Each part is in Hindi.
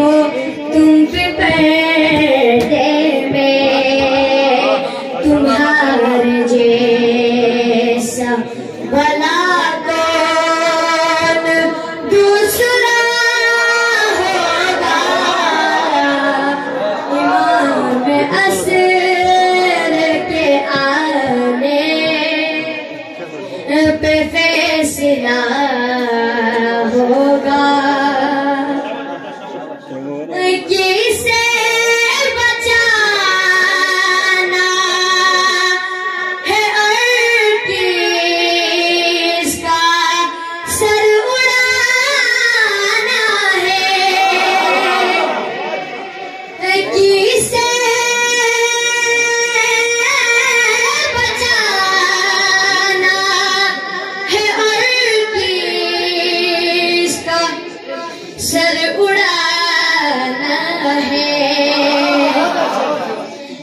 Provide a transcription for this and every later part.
को तुमसे पर्दे में तुम्हारे जैसा भला उड़ाना है।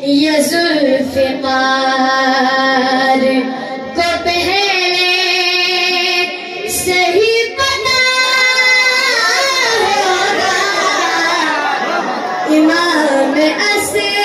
ये जुल्फ मार को पहले सही होगा। इमाम असी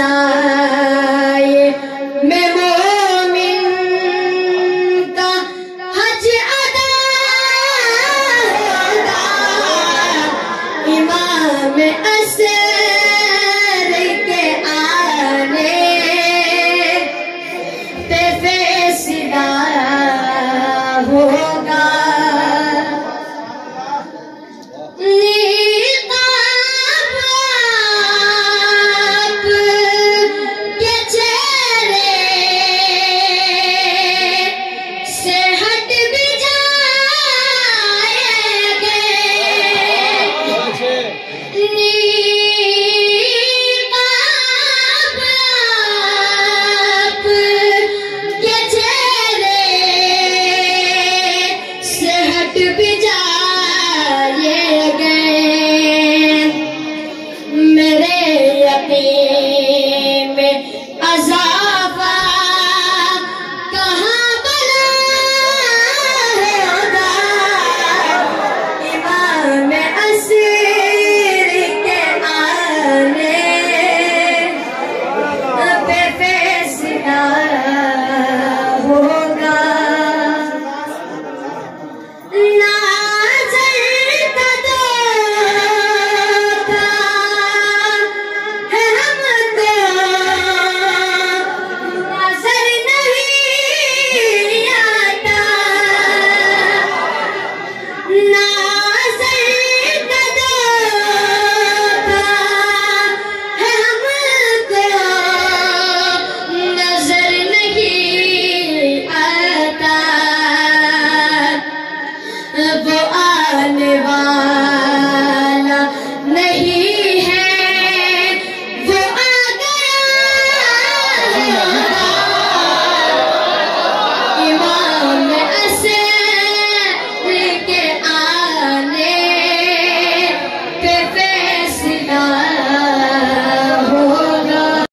sai. Mê